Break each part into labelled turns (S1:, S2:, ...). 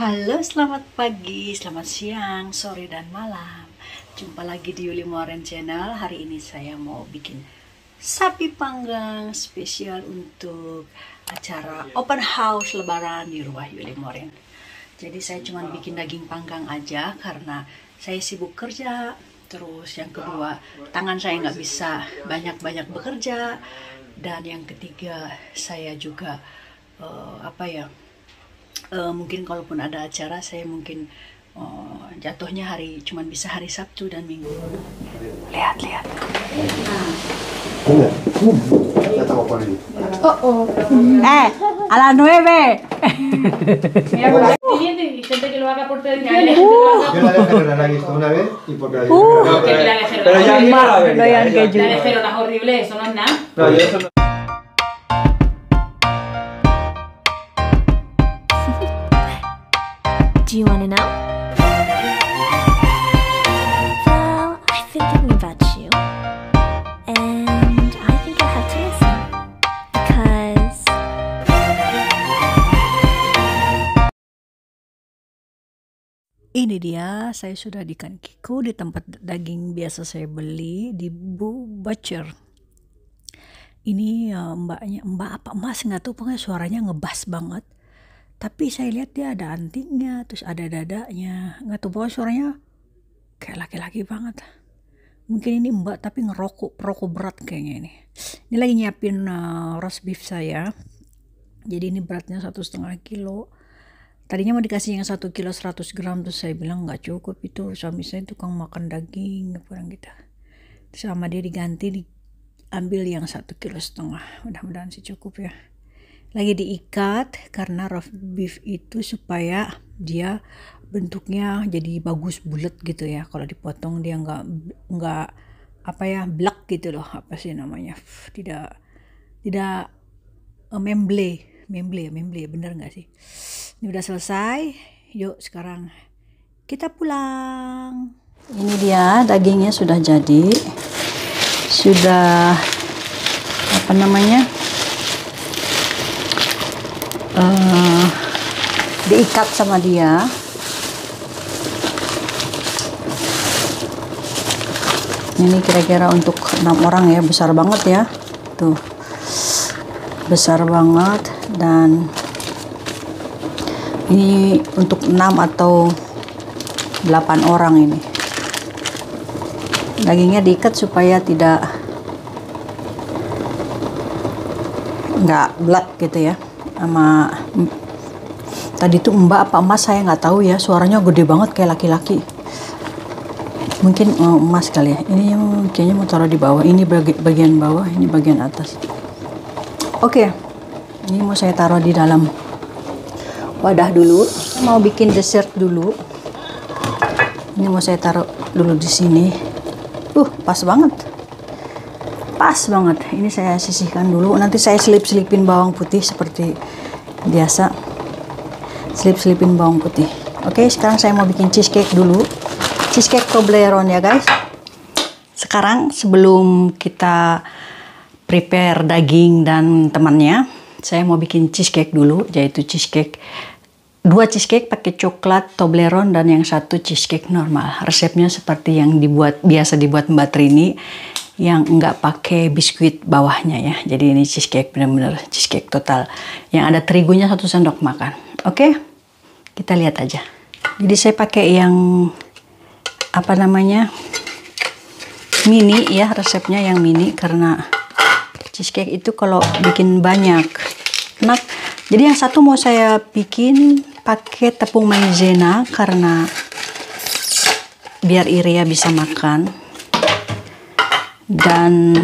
S1: Halo, selamat pagi, selamat siang, sore, dan malam. Jumpa lagi di Yuli Moren Channel. Hari ini saya mau bikin sapi panggang spesial untuk acara open house lebaran di rumah Yuli Moren. Jadi saya cuma bikin daging panggang aja karena saya sibuk kerja. Terus yang kedua, tangan saya nggak bisa banyak-banyak bekerja. Dan yang ketiga, saya juga eh, apa ya? Eh, mungkin kalaupun ada acara saya mungkin eh, jatuhnya hari cuman bisa hari Sabtu dan Minggu. Lihat, lihat.
S2: Por ahí.
S1: Eh, a las nueve.
S3: Por gente que lo haga por que lo haga
S2: Yo la de Ferrera la visto una vez y porque la
S3: por- que la
S4: Pero ya la ya,
S3: La eso no es nada.
S4: No, yo eso no.
S5: Do you want to know? Well, I've been thinking about you. And I think you'll have to listen. Because
S1: Ini dia, saya sudah di Kankiku di tempat daging biasa saya beli di Bu Butcher. Ini eh, mbaknya, mbak apa emas nggak tahu pokoknya suaranya ngebas banget. Tapi saya lihat dia ada antingnya, terus ada dadanya, nggak tahu pokoknya suaranya kayak laki-laki banget. Mungkin ini mbak tapi ngerokok, perokok berat kayaknya ini. Ini lagi nyiapin eh, roast beef saya. Jadi ini beratnya satu setengah kilo tadinya mau dikasih yang satu kilo 100 gram terus saya bilang nggak cukup itu suami saya tukang makan daging kurang gitu terus sama dia diganti diambil yang satu kilo setengah mudah-mudahan sih cukup ya lagi diikat karena roast beef itu supaya dia bentuknya jadi bagus bulat gitu ya. Kalau dipotong dia nggak nggak apa ya blak gitu loh. Apa sih namanya? Tidak tidak eh, memble memble memble. Bener nggak sih? Ini udah selesai. Yuk sekarang kita pulang. Ini dia dagingnya sudah jadi. Sudah apa namanya eh diikat sama dia. Ini kira-kira untuk enam orang ya besar banget ya. Tuh. Besar banget dan ini untuk 6 atau 8 orang ini. Dagingnya diikat supaya tidak nggak black gitu ya sama tadi tuh mbak apa emas saya nggak tahu ya. Suaranya gede banget kayak laki-laki. Mungkin emas kali ya. Ini yang kayaknya mau taruh di bawah. Ini bagi- bagian bawah ini bagian atas. Oke. Ini mau saya taruh di dalam wadah dulu. Mau bikin dessert dulu. Ini mau saya taruh dulu di sini. Uh pas banget pas banget. Ini saya sisihkan dulu. Nanti saya selip-selipin bawang putih seperti biasa. Selip-selipin bawang putih. Oke sekarang saya mau bikin cheesecake dulu. Cheesecake Toblerone ya guys. Sekarang sebelum kita prepare daging dan temannya saya mau bikin cheesecake dulu yaitu cheesecake dua cheesecake pakai coklat Toblerone dan yang satu cheesecake normal. Resepnya seperti yang dibuat biasa dibuat Mbak Trini yang enggak pakai biskuit bawahnya ya. Jadi ini cheesecake benar-benar cheesecake total. Yang ada terigunya satu sendok makan. Oke? Kita lihat aja. Jadi saya pakai yang apa namanya mini ya resepnya yang mini. Karena cheesecake itu kalau bikin banyak enak. Jadi yang satu mau saya bikin pakai tepung maizena. Karena biar Iria bisa makan dan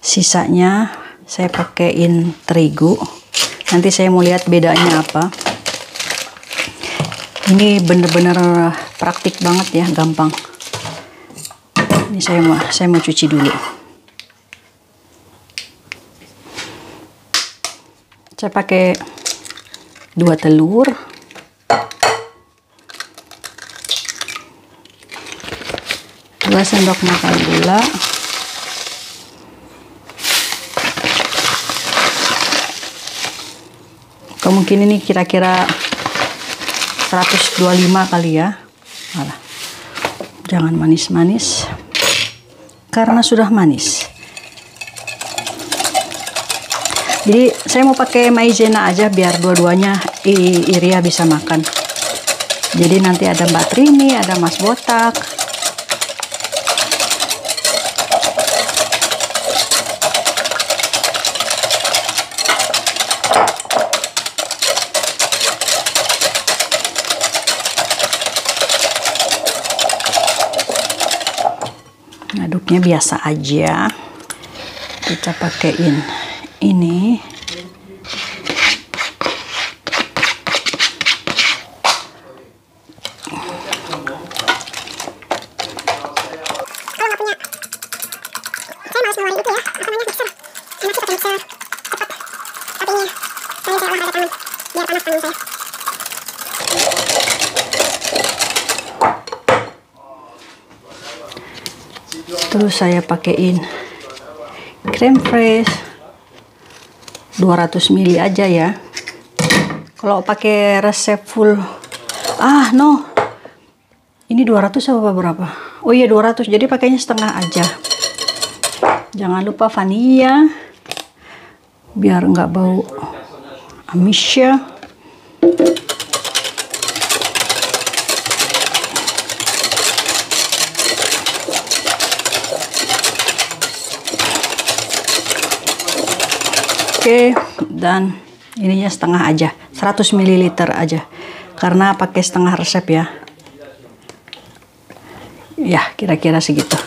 S1: sisanya saya pakaiin terigu. Nanti saya mau lihat bedanya apa. Ini bener-bener praktik banget ya gampang. Ini saya mau saya mau cuci dulu. Saya pakai dua telur dua sendok makan gula. Mungkin ini kira-kira 125 kali ya. Alah. jangan manis-manis. Karena sudah manis. Jadi saya mau pakai maizena aja biar dua-duanya Iria bisa makan. Jadi nanti ada Mbak Trini ada Mas Botak aduknya biasa aja. Kita pakein ini terus saya pakein creme fresh. 200 ml aja ya. Kalau pakai resep full. Ah no. Ini 200 apa berapa? Oh iya 200 jadi pakainya setengah aja. Jangan lupa vanilla. Biar nggak bau amis ya Oke, dan ininya setengah aja, 100 ml aja. Karena pakai setengah resep ya. Ya, kira-kira segitu.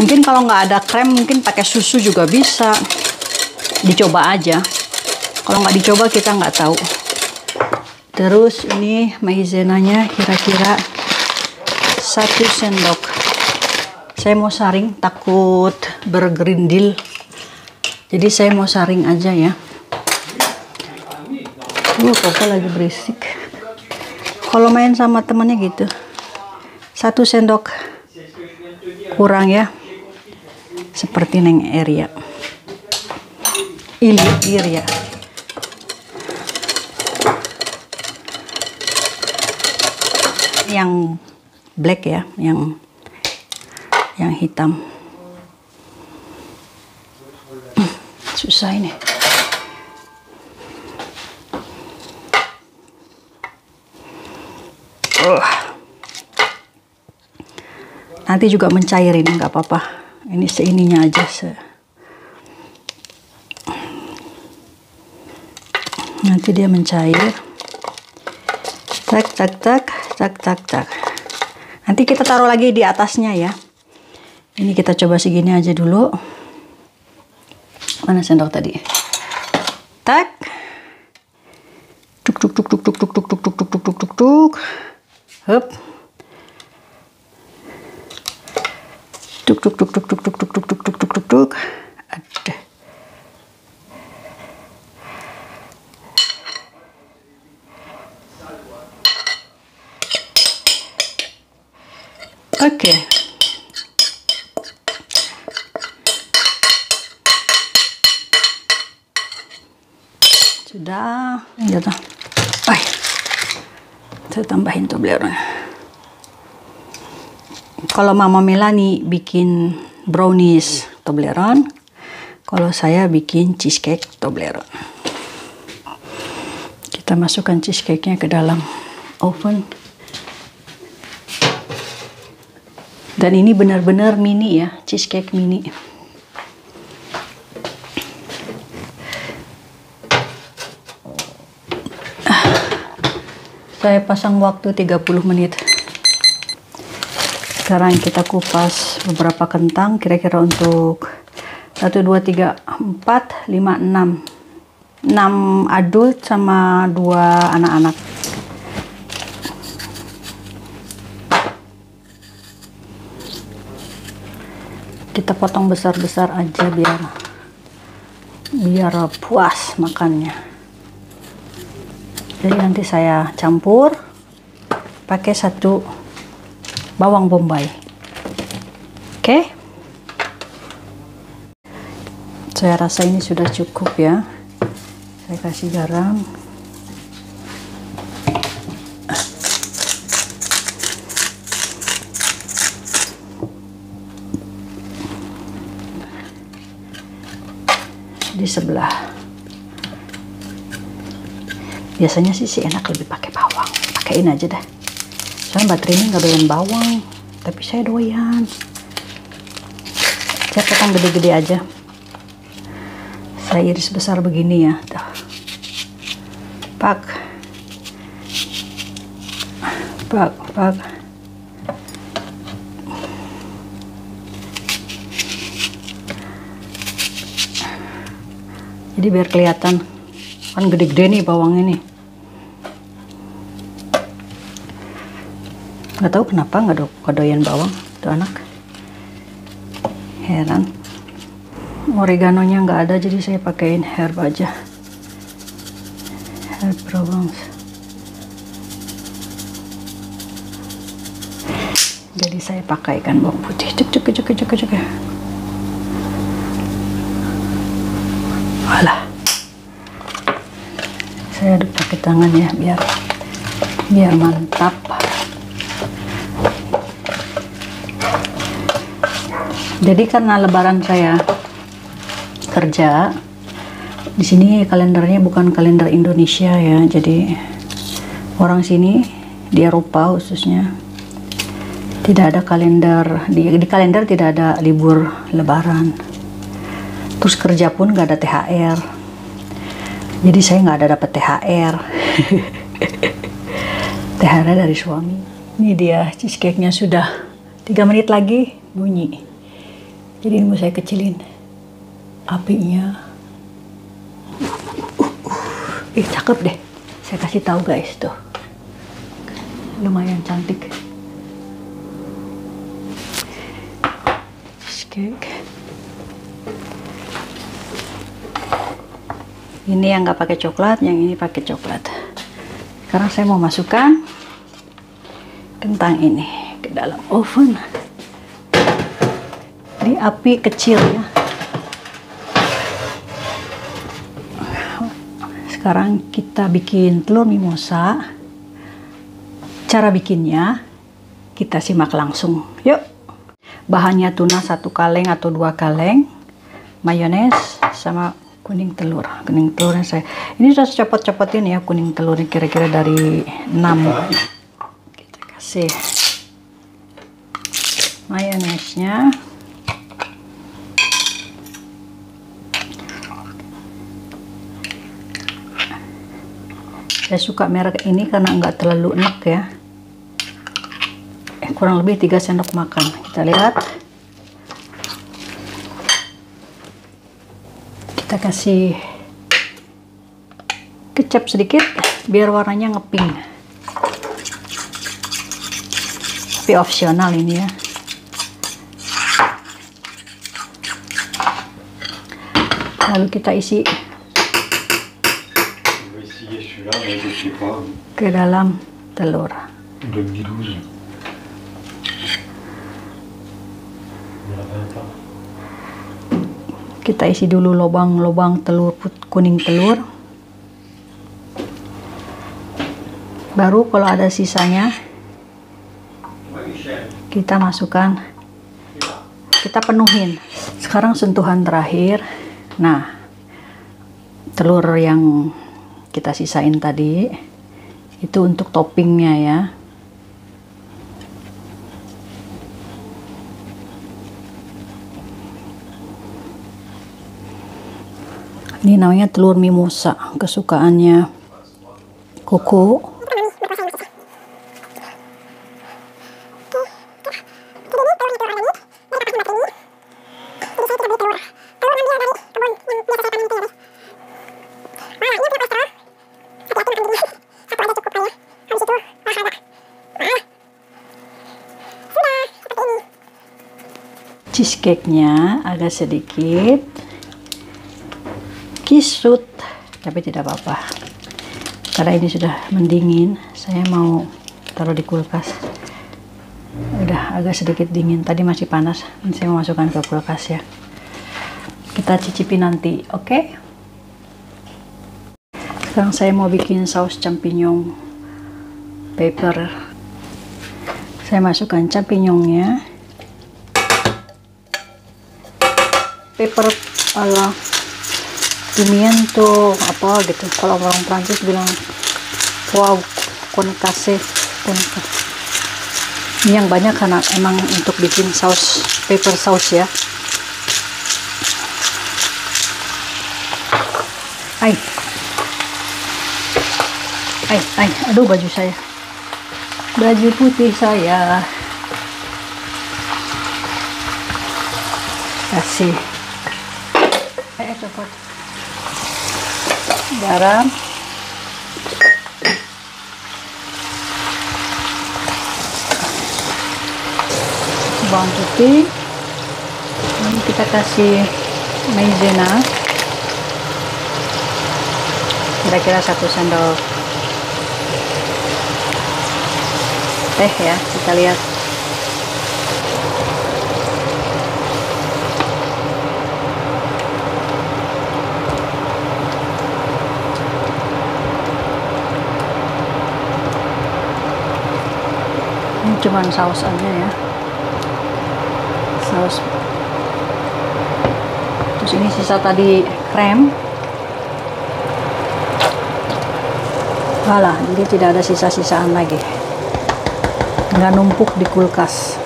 S1: Mungkin kalau nggak ada krem, mungkin pakai susu juga bisa. Dicoba aja. Kalau nggak dicoba kita nggak tahu. Terus ini maizenanya kira-kira satu sendok. Saya mau saring takut bergerindil. Jadi saya mau saring aja ya. Uh, Koko lagi berisik. Kalau main sama temennya gitu. Satu sendok kurang ya. Seperti Neng Eria. Ili Iria. Yang black ya, yang yang hitam. Susah ini uh. nanti juga mencairin nggak apa-apa. Ini seininya aja se. Nanti dia mencair. Tak tak tak tak tak tak. Nanti kita taruh lagi di atasnya ya. Ini kita coba segini aja dulu mana sendok tadi tak tuk tuk tuk tuk tuk tuk tuk tuk tuk tuk tuk tuk tuk hup tuk tuk tuk tuk tuk tuk tuk tuk tuk tuk tuk tuk tuk ada Oke. Sudah. Toh. Ay. Saya tambahin Toblerone. Kalau Mama Melani bikin brownies Toblerone, kalau saya bikin cheesecake Toblerone. Kita masukkan cheesecake-nya ke dalam oven. Dan ini benar-benar mini ya, cheesecake mini. Saya pasang waktu 30 menit. Sekarang kita kupas beberapa kentang kira-kira untuk 1 2 3 4 5 6 6 adult sama 2 anak-anak. Kita potong besar-besar aja biar biar puas makannya jadi nanti saya campur pakai satu bawang bombay. Oke? Okay. saya rasa ini sudah cukup ya. Saya kasih garam. Di sebelah biasanya sih sih enak lebih pakai bawang. Pakein aja dah. Soalnya mbak Trini nggak doyan bawang tapi saya doyan. Saya potong gede-gede aja. Saya iris besar begini ya tuh. Pak. Pak pak. Jadi biar kelihatan. Kan gede-gede nih bawang ini nggak tahu kenapa nggak do doyan bawang tuh anak. Heran. Oreganonya nggak ada jadi saya pakaiin herb aja. Herb Provence. Jadi saya pakaikan bawang putih. Cek cek cek cek cek ya Walah. Saya aduk pakai tangan ya biar biar mantap. Jadi karena lebaran saya kerja di sini kalendernya bukan kalender Indonesia ya. Jadi orang sini di Eropa khususnya tidak ada kalender. Di, di kalender tidak ada libur lebaran. Terus kerja pun nggak ada THR jadi saya nggak ada dapat THR THR dari suami. Ini dia cheesecake nya sudah tiga menit lagi bunyi jadi ini mau saya kecilin. Apinya. Ih cakep deh. Saya kasih tahu guys tuh. Lumayan cantik. Cheesecake. Ini yang nggak pakai coklat yang ini pakai coklat. Sekarang saya mau masukkan kentang ini ke dalam oven di api kecil ya. Sekarang kita bikin telur mimosa. Cara bikinnya kita simak langsung. Yuk. Bahannya tuna satu kaleng atau dua kaleng mayones sama kuning telur. Kuning telurnya saya ini sudah copot-copotin ya kuning telurnya kira-kira dari 6 kita kasih mayonesnya saya suka merek ini karena nggak terlalu enak ya. Eh, kurang lebih 3 sendok makan. Kita lihat. Kita kasih kecap sedikit biar warnanya ngeping. Tapi opsional ini ya. Lalu kita isi
S2: On va essayer celui-là, mais je sais pas.
S1: Ke dalam telur.
S2: 2012. On la peint pas.
S1: kita isi dulu lubang-lubang telur kuning telur. Baru kalau ada sisanya kita masukkan. Kita penuhin. Sekarang sentuhan terakhir. Nah telur yang kita sisain tadi itu untuk toppingnya ya Ini namanya telur mimosa, kesukaannya Koko. Cheesecake-nya agak sedikit. Kisut tapi tidak apa-apa. Karena ini sudah mendingin saya mau taruh di kulkas. Udah agak sedikit dingin. Tadi masih panas saya mau masukkan ke kulkas ya. Kita cicipi nanti oke? Sekarang saya mau bikin saus champignon pepper saya masukkan champignonnya pepper ala pimiento apa gitu. Kalau orang Prancis bilang wow concasse conca ini yang banyak karena emang untuk bikin saus pepper sauce ya. Ay ay ay aduh baju saya. Baju putih saya. Kasih eh copot garam. Bawang putih. Ini kita kasih maizena. Kira-kira satu sendok teh ya kita lihat cuman saus aja ya. Saus. Terus ini sisa tadi krem. Walah, jadi tidak ada sisa-sisaan lagi. Nggak numpuk di kulkas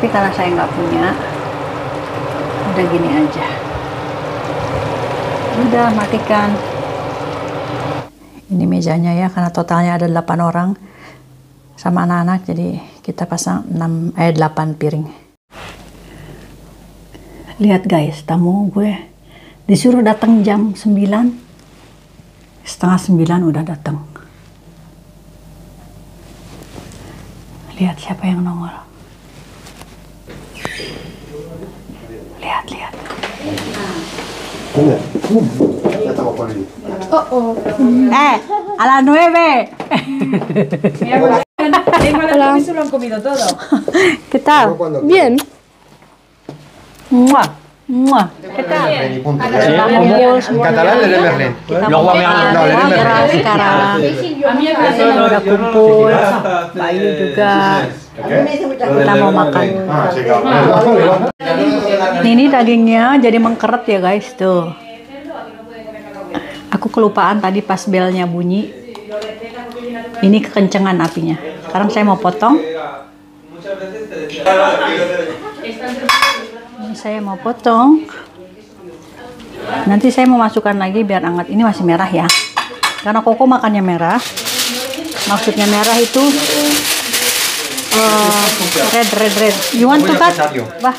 S1: tapi karena saya nggak punya udah gini aja. Udah matikan. Ini mejanya ya karena totalnya ada 8 orang. Sama anak-anak jadi kita pasang 6 eh 8 piring. Lihat guys tamu gue disuruh datang jam 9 setengah 9 udah datang. Lihat siapa yang nongol lihat lihat
S4: Ya estamos con él.
S1: eh a las 9
S3: Hola. Se lo han comido todo.
S1: ¿Qué tal?
S4: Cuando
S5: Bien.
S1: Mua, mua. ¿Qué tal?
S4: Merlin y punto.
S1: Vamos,
S4: En catalán le de Merlin.
S1: kita
S2: Luego
S1: mau
S2: me
S1: makan
S4: No, le de
S1: merah
S4: Merlin.
S1: sekarang
S3: A mí me parece
S1: udah kumpul Bayu juga kita mau makan.
S4: Ah, sí, claro.
S1: ini dagingnya jadi mengkeret ya guys tuh. Aku kelupaan tadi pas belnya bunyi. Ini kekencengan apinya. Sekarang saya mau potong. Ini saya mau potong. Nanti saya mau masukkan lagi biar hangat. Ini masih merah ya. Karena koko makannya merah. Maksudnya merah itu eh, red red red you want to cut bah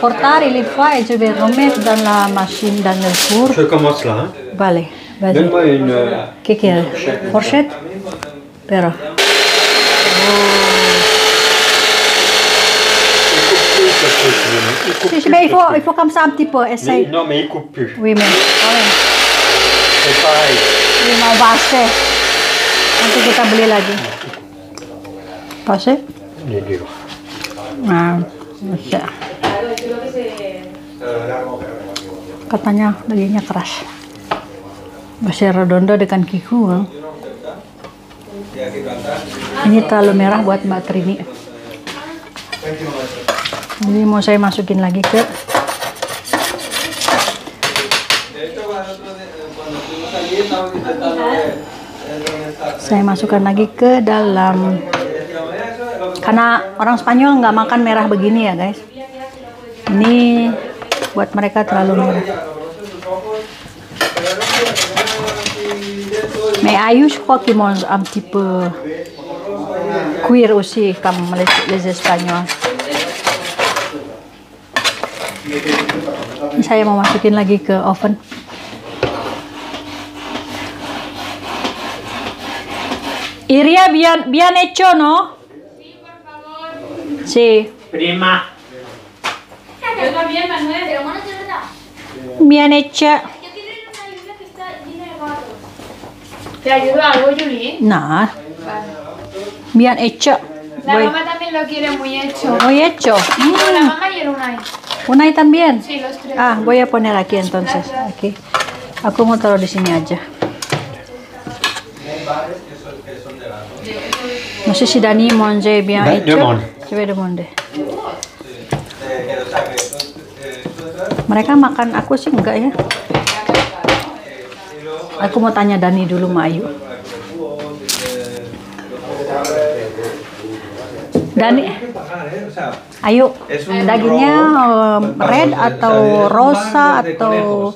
S1: cortar il faut et je vais remettre dans la machine dans le four
S2: Je commence là. Hein.
S1: vale vas-y
S2: Donne-moi une. euh,
S1: ¿Qué quieres? ¿Fourchette? Pero. Sí, mais il faut, il faut comme ça un petit peu,
S2: Mais,
S1: essaye.
S2: non, mais il coupe plus.
S1: Oui, mais.
S2: C'est pareil.
S1: Ini mau base. Nanti kita beli lagi.
S2: Il est dur.
S1: Nah, bisa. Katanya dagingnya keras. Base redondo dengan kiku. Ini terlalu merah buat Mbak Trini. Jadi mau saya masukin lagi ke saya masukkan lagi ke dalam karena orang Spanyol nggak makan merah begini ya guys. Ini buat mereka terlalu merah. Mais Ayu je crois qu'ils mangent un petit peu cuir les, Ini saya mau masukin lagi ke oven. Iria bien, bien hecho, ¿no? Sí,
S2: Prima.
S3: Yo también, Manuel.
S6: Pero verdad.
S1: bien hecha.
S6: Yo quiero ir a una isla que está llena de barros.
S3: ¿Te ayudo algo, Julie?
S1: Nah,
S3: Vale.
S1: bien hecho.
S3: La
S1: Voy-
S3: mamá también lo quiere muy hecho.
S1: Muy hecho.
S3: No, la
S1: Mm,
S3: mamá y el Unai.
S1: Unai también.
S3: Sí, los tres.
S1: Ah, voy a poner aquí entonces. Aquí. Aku mau taruh di sini aja. No sé si Dani manger bien
S2: Ben,
S1: hecho. Demander. Mereka makan aku sih enggak ya. Aku mau tanya Dani dulu sama Ayu. Dani, Ayu, dagingnya um, red atau rosa atau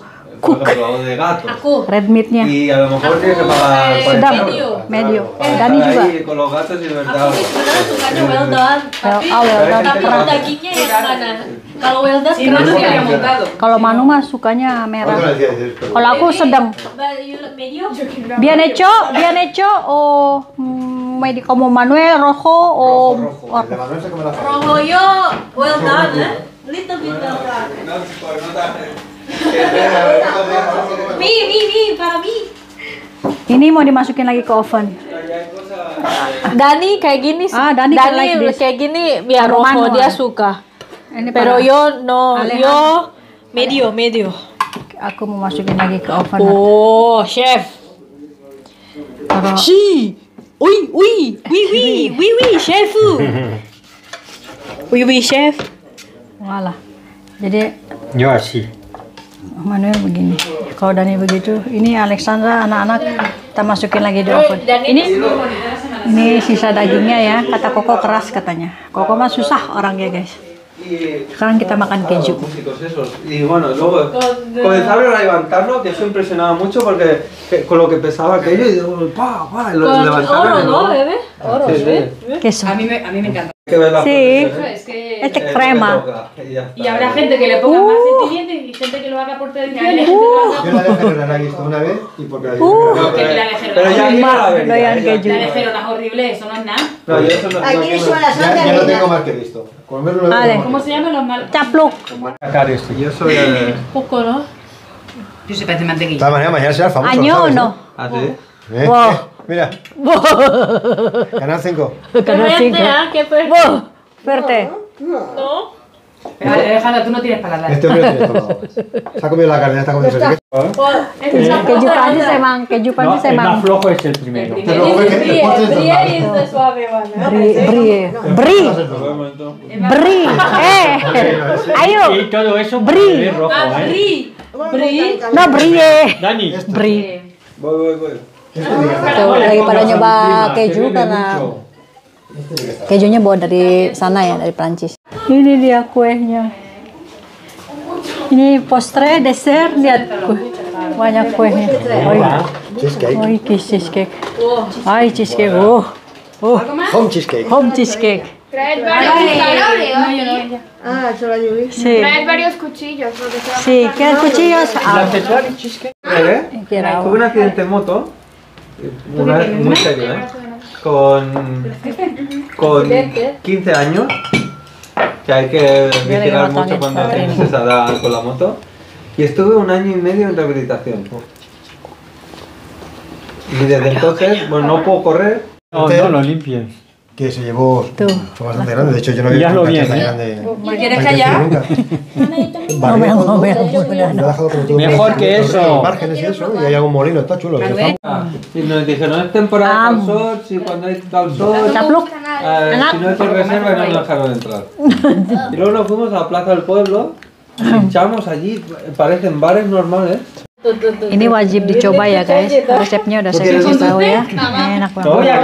S1: cook?
S7: de gato.
S3: Aku.
S1: Red meatnya.
S7: Y a lo mejor tienes que pagar 40
S1: Sedang,
S7: euros.
S1: medio.
S7: Para
S1: Dani juga.
S7: ahí con los gatos y libertad.
S3: Sebenarnya sukanya well done. Tapi,
S1: Oh, well done.
S3: tapi dagingnya yang mana? Kalau well done keras ya.
S1: Kalau Manu mah sukanya
S4: ¿Cuánto
S1: merah. Kalau aku sedang. Bien hecho, bien hecho o medio como Manuel rojo o
S4: Rojo,
S3: yo, well done, eh? Little bit well done. Mi, mi, mi, para mi.
S1: ini mau dimasukin lagi ke oven.
S8: Dani kayak gini sih.
S1: Ah, Dani kayak like this.
S8: kayak gini biar
S1: Romano,
S8: dia suka.
S1: Ini
S8: Pero
S1: para-
S8: yo no,
S1: Alejandro.
S8: yo medio, medio.
S1: aku mau masukin lagi ke oven.
S8: Oh, chef.
S1: Taruh-
S8: Si. Uy, uy, uy, uy, uy, uy, chef. Uy, uy, chef.
S1: Walah. Jadi
S2: Yo así.
S1: Manuel begini. Kalau Dani begitu, ini Alexandra anak-anak kita masukin lagi di oven. Ini ini sisa dagingnya ya. Kata Koko keras katanya. Koko mah susah orangnya guys.
S7: Y
S1: keju.
S7: músicos esos. Y bueno, luego comenzaron a levantarlo, que eso impresionaba mucho porque que- con lo que pesaba aquello, y digo, pa, pa, y lo
S8: Con
S7: levantaron.
S8: oro, ¿no, bebé? Oro,
S7: Sí, sí.
S8: ¿eh?
S9: A mí me, a mí me encanta.
S7: Que ver la
S1: Sí.
S7: foto, ¿eh?
S3: Es que...
S1: Este
S7: Eh,
S1: crema.
S7: toca, y
S3: habrá gente que le ponga más sentimiento y gente que lo haga por tradición y gente que lo
S4: Yo
S3: haga
S4: la de la he visto una vez y porque la
S1: Uh.
S7: No,
S3: que
S7: pero, pero ya la ¿eh?
S3: La de Gerona es horrible, eso no es nada.
S7: No, yo eso no, no quiero-
S4: Ya, ya lo tengo más que visto. Comerlo
S1: Vale.
S3: ¿Cómo se llaman los malos?
S1: Capluk.
S2: Sacar esto.
S7: Yo soy el...
S8: Poco, ¿no?
S9: Yo se parece
S4: De
S9: mantequilla.
S4: todas maneras, mañana será famoso.
S1: Año o
S4: ¿sabes,
S1: no?
S7: ¿Ah, sí?
S4: ¿Eh?
S1: Wow.
S4: Mira, Canal 5.
S1: Canal
S8: Fuerte,
S1: 5.
S8: ¿ah? Qué fuerte.
S1: Wow, fuerte.
S8: ¿No?
S9: Alejandra, tú no tienes paladar.
S4: Este hombre tiene todo. Se ha comido la carne, ya está comiendo el
S1: Keju Prancis emang, keju
S2: No,
S1: Prancis
S2: el más
S1: emang
S2: flojo es el primero.
S4: Lo comes que
S8: Brie, brie is the suave. ¿no?
S1: brie, brie, brie, brie, eh, ayo,
S2: Y todo eso
S1: Brie.
S2: rojo, ¿eh?
S8: Brie. Brie.
S1: no brie,
S2: Dani,
S1: brie.
S7: Voy, voy, voy.
S1: Tuh, lagi pada nyoba keju karena kejunya bawa dari sana ya, dari Prancis. Ini dia kuenya. Ini postre, dessert, lihat kue. Banyak kuenya. Oi,
S4: Cheesecake.
S1: oi, cheesecake. Ay, cheesecake. Oh, oh,
S4: Home cheesecake.
S1: home cheesecake.
S6: Traed varios,
S1: Sí,
S6: traed varios cuchillos, porque se va a
S1: sí, ¿quieres cuchillos? Ah,
S7: ¿Eh?
S1: quiero.
S7: Tuve un accidente en moto, una muy serio, ¿eh? Con, con 15 años, que hay que vigilar mucho cuando tienes esa edad con la moto. Y estuve un año y medio en rehabilitación. Y desde entonces, bueno, no puedo correr.
S2: no, no lo limpien.
S4: Que se llevó.
S1: Tú.
S4: Fue bastante grande. De hecho, yo no había visto
S2: bien,
S4: coche
S2: ¿eh?
S4: tan grande.
S9: ¿Y quieres
S4: tan
S9: callar?
S4: nunca.
S1: No me no
S2: Mejor que eso.
S4: Márgenes y eso, y hay algún molino, está chulo.
S7: Y nos dijeron, es temporada de sol, si cuando hay tal sol. Eh, si no hay por reserva y no nos dejaron entrar. Y luego nos fuimos a la plaza del pueblo, pinchamos allí, parecen bares normales.
S1: Ini wajib dicoba ya guys. Resepnya udah saya kasih tahu ya. Enak
S7: No,
S1: banget.
S7: ya.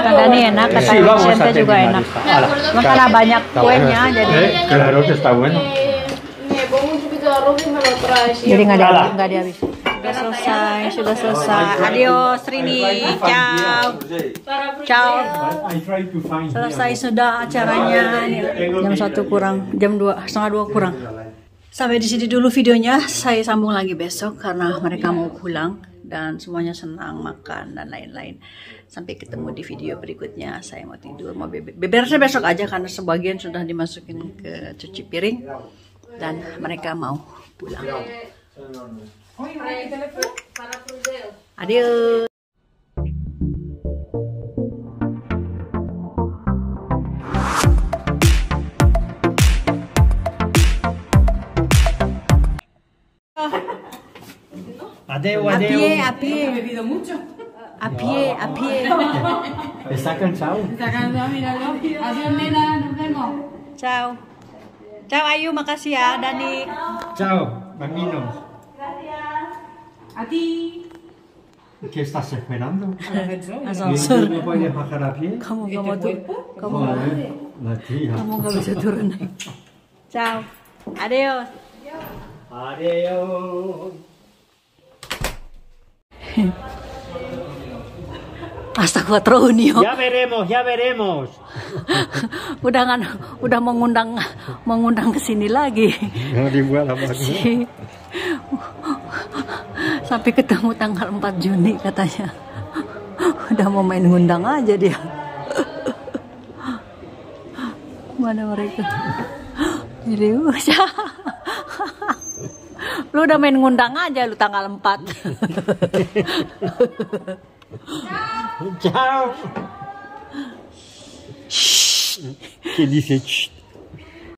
S1: Kata Dani enak, juga enak. karena banyak kuenya jadi
S2: ¿Eh? Claro que está bueno.
S1: Jadi nggak dihabis, nggak. Sudah selesai, sudah selesai. Adios Rini, ciao. Ciao. Selesai sudah acaranya. Jam satu kurang, jam dua, setengah dua kurang. Sampai di sini dulu videonya. Saya sambung lagi besok karena mereka mau pulang dan semuanya senang makan dan lain-lain. Sampai ketemu di video berikutnya. Saya mau tidur, mau bebe- beberesnya besok aja karena sebagian sudah dimasukin ke cuci piring dan mereka mau pulang. Adios.
S2: Adeu,
S1: A
S2: adeu.
S1: pie, a pie.
S9: He bebido mucho.
S1: A pie, a pie.
S2: Está cansado.
S3: Está cansado, míralo. Adiós, nena, nos vemos.
S1: Ciao. Ciao Ayu, makasih ya Dani.
S2: Chao, bambinos.
S3: A ti.
S2: ¿Qué estás esperando?
S1: Ascensor.
S2: ¿No puedes bajar a pie?
S1: Kamu gak mau tuh. Kamu
S2: Joder, la tía.
S1: kamu gak bisa turun. Ciao. Adios.
S2: Adiós.
S1: Hasta cuatro junio.
S2: Ya veremos, ya veremos.
S1: udah nggak udah mengundang mengundang ke sini lagi.
S2: No dibuat apa
S1: Sampai ketemu tanggal 4 Juni katanya. Udah mau main ngundang aja dia. Mana mereka? Serius. lu udah main ngundang aja lu tanggal 4.
S2: Chao. ¿Qué dice? Ch.